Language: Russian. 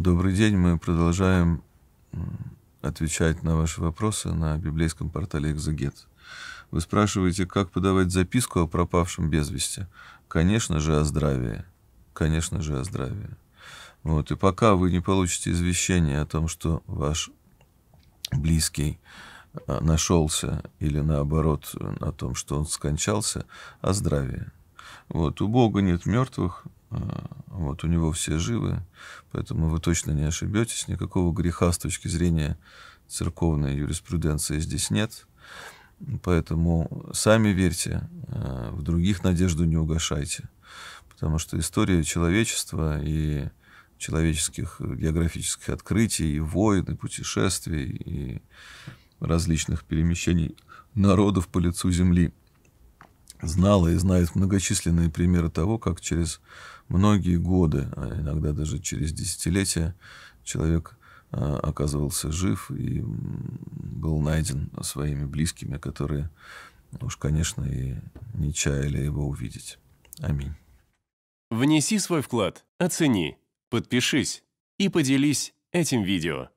Добрый день. Мы продолжаем отвечать на ваши вопросы на библейском портале «Экзегет». Вы спрашиваете, как подавать записку о пропавшем без вести. Конечно же, о здравии. Конечно же, о здравии. Вот. И пока вы не получите извещение о том, что ваш близкий а, нашелся или наоборот о том, что он скончался, о здравии. Вот. У Бога нет мертвых, вот, у него все живы, поэтому вы точно не ошибетесь. Никакого греха с точки зрения церковной юриспруденции здесь нет. Поэтому сами верьте, а, в других надежду не угошайте. Потому что история человечества и человеческих географических открытий, и войн, и путешествий, и различных перемещений народов по лицу Земли знала и знает многочисленные примеры того, как через многие годы, а иногда даже через десятилетия, человек а, оказывался жив и был найден своими близкими, которые уж, конечно, и не чаяли его увидеть. Аминь. Внеси свой вклад, оцени, подпишись и поделись этим видео.